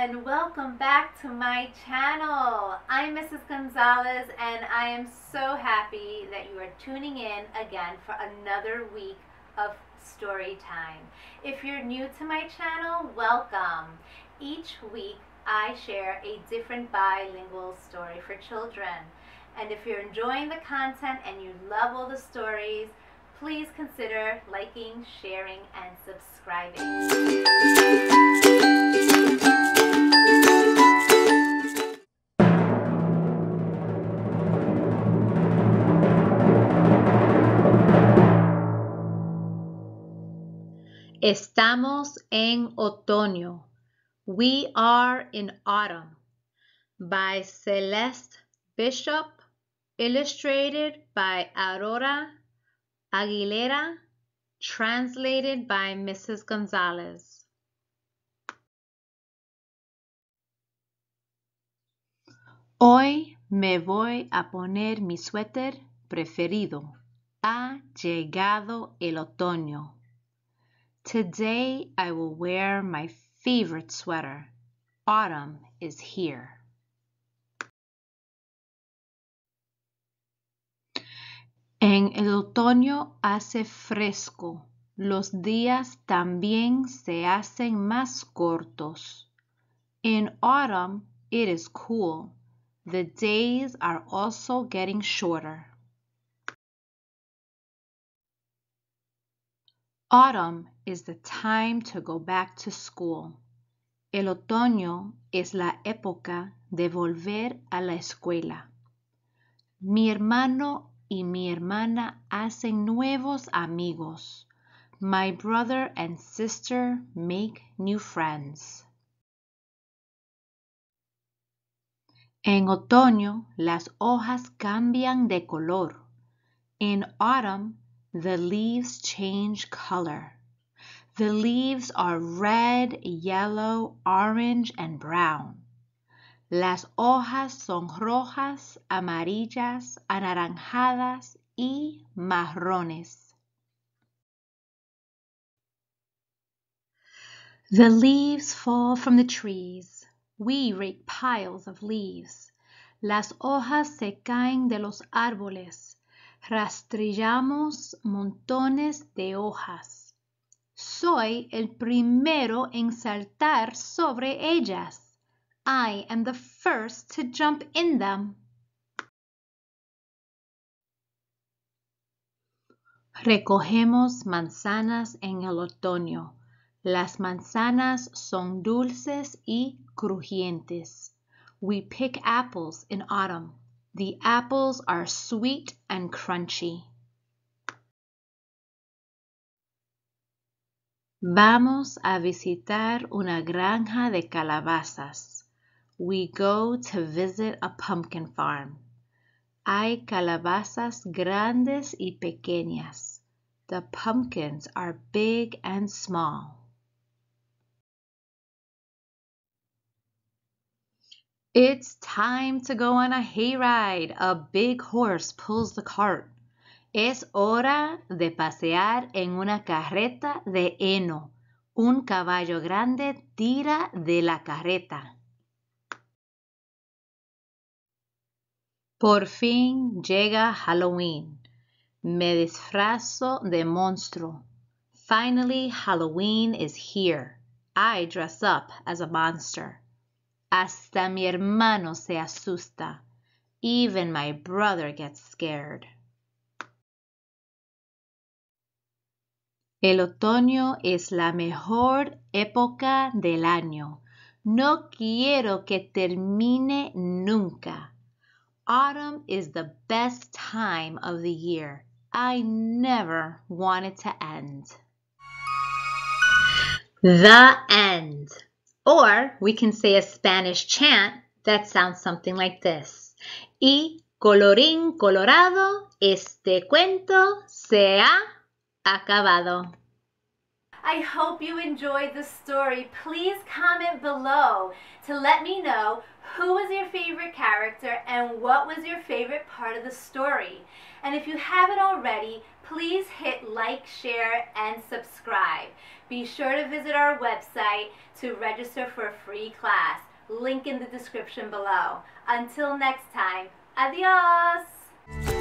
and welcome back to my channel. I'm Mrs. Gonzalez and I am so happy that you are tuning in again for another week of story time. If you're new to my channel, welcome. Each week I share a different bilingual story for children. And if you're enjoying the content and you love all the stories, please consider liking, sharing, and subscribing. Estamos en otoño. We are in autumn. By Celeste Bishop, illustrated by Aurora Aguilera, translated by Mrs. Gonzalez. Hoy me voy a poner mi suéter preferido. Ha llegado el otoño. Today I will wear my favorite sweater. Autumn is here. En el otoño hace fresco. Los días también se hacen más cortos. In autumn it is cool. The days are also getting shorter. Autumn is the time to go back to school. El otoño es la época de volver a la escuela. Mi hermano y mi hermana hacen nuevos amigos. My brother and sister make new friends. En otoño las hojas cambian de color. In autumn the leaves change color. The leaves are red, yellow, orange, and brown. Las hojas son rojas, amarillas, anaranjadas y marrones. The leaves fall from the trees. We rake piles of leaves. Las hojas se caen de los árboles. Rastrillamos montones de hojas. Soy el primero en saltar sobre ellas. I am the first to jump in them. Recogemos manzanas en el otoño. Las manzanas son dulces y crujientes. We pick apples in autumn. The apples are sweet and crunchy. Vamos a visitar una granja de calabazas. We go to visit a pumpkin farm. Hay calabazas grandes y pequeñas. The pumpkins are big and small. It's time to go on a hayride. A big horse pulls the cart. Es hora de pasear en una carreta de heno. Un caballo grande tira de la carreta. Por fin llega Halloween. Me disfrazo de monstruo. Finally, Halloween is here. I dress up as a monster. Hasta mi hermano se asusta. Even my brother gets scared. El otoño es la mejor época del año. No quiero que termine nunca. Autumn is the best time of the year. I never want it to end. The end. Or we can say a Spanish chant that sounds something like this. Y colorín colorado, este cuento se ha acabado. I hope you enjoyed the story. Please comment below to let me know who was your favorite character and what was your favorite part of the story. And if you haven't already, please hit like, share, and subscribe. Be sure to visit our website to register for a free class. Link in the description below. Until next time, adios!